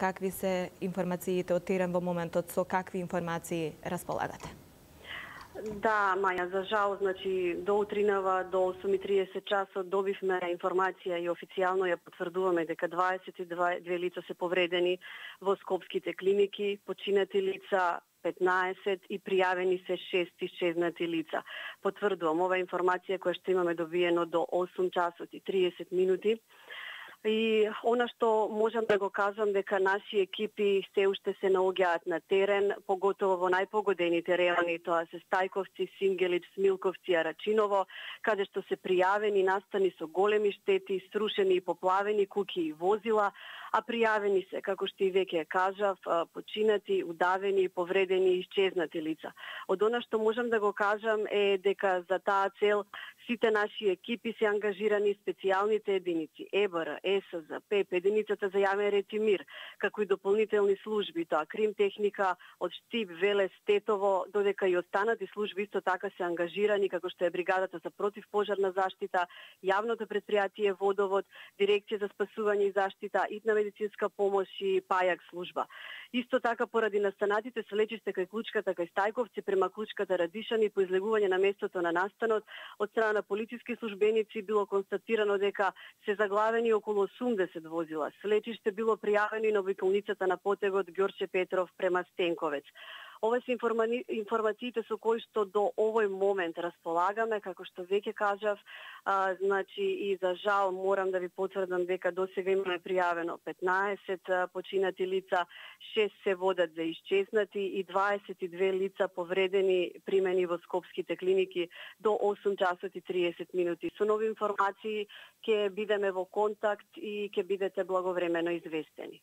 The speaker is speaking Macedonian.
какви се информациите од терен во моментот, со какви информации располагате? Да, Маја, за жал, значи до утринава до 8:30 часот добивме информација и официјално ја потврдуваме дека 22 лица се повредени во скопските клиники, починати лица 15 и пријавени се 6 исчезнати лица. Потврдувам, ова информација која што имаме добиено до 8 часот и 30 минути И она што можам да го кажам дека наши екипи се уште се наоѓаат на терен, поготово во најпогодените райони, тоа се Стајковци, Сингелич, Смилковци, Арачиново, каде што се пријавени настани со големи штети, срушени и поплавени куки и возила, а пријавени се, како што и веќе кажав, починати, удавени, повредени и исчезнати лица. Од она што можам да го кажам е дека за таа цел сите наши екипи се ангажирани специјалните единици ЕБР, ЕСЗ, ПЕП, единицата за јавен ред и мир, како и дополнителни служби, тоа Крим техника од Штип, Велес, Тетово, додека и останати служби исто така се ангажирани, како што е бригадата за противпожарна заштита, јавното предпријатие Водовод, дирекција за спасување и заштита, итна медицинска помош и пајак служба. Исто така поради настанатите со лечиште кај Клучката кај Стајковци према Клучката Радишани по излегување на местото на настанот од страна на полициски службеници било констатирано дека се заглавени околу 80 возила. Слетиште било пријавено на обиколницата на потегот Ѓорче Петров према Стенковец. Ова се информациите со кои што до овој момент располагаме, како што веќе кажав, а, значи и за жал морам да ви потврдам дека до сега имаме пријавено 15 починати лица, 6 се водат за исчезнати и 22 лица повредени примени во скопските клиники до 8 часот и 30 минути. Со нови информации ќе бидеме во контакт и ќе бидете благовремено известени.